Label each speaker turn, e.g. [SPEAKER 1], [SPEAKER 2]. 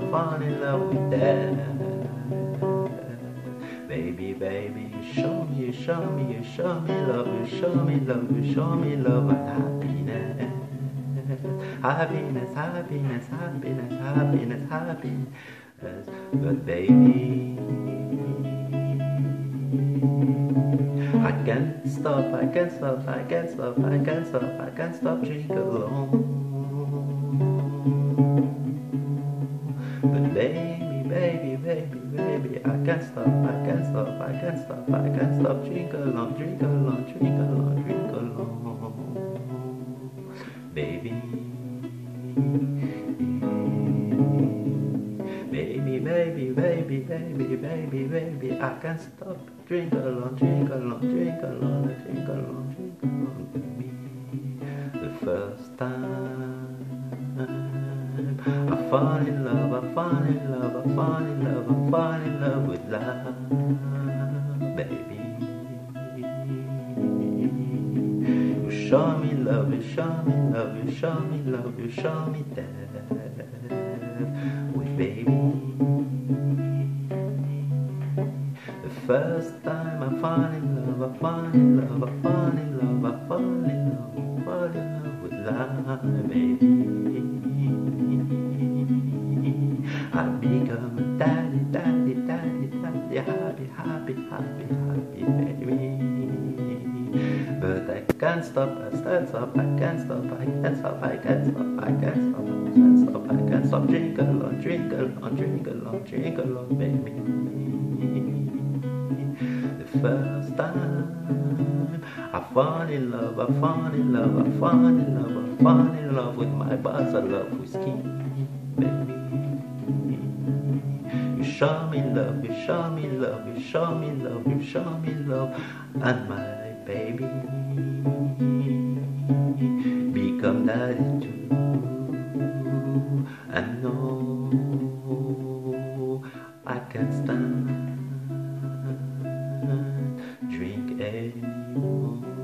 [SPEAKER 1] fall in love with that. Baby, baby, show me, show me, show me love, show me love, show me love and happiness. Happiness, happiness, happiness, happiness, happiness. But baby, I can't stop, I can't stop, I can't stop, I can't stop, I can't stop drinking alone. Stop, I can't stop drink alone, drink alone, drink alone, drink alone. Baby. Baby, baby, baby, baby, baby, I can't stop. Drink alone, drink alone, drink alone, drink alone, drink alone, baby. The first time I fall in love, I fall in love, I fall in love, I fall in love with love, show me love, you show me love, you show me love, you show me death with baby. The first time I fall in love, I fall in love, I fall in love, I fall in love, fall in love with love, baby. I become daddy, daddy, daddy, daddy, happy, happy, happy, stop, I can't stop, I can't stop, I can't stop, I can't stop, I can't stop, I can't stop, I can't stop. Drink along, drink along, drink along, drink along, baby. The first time I fall in love, I fall in love, I fall in love, I fall in love with my boss, I love whiskey, baby. You show me love, you show me love, you show me love, you show me love, and my baby comme d'habitude. And no, I can't stand drink anymore.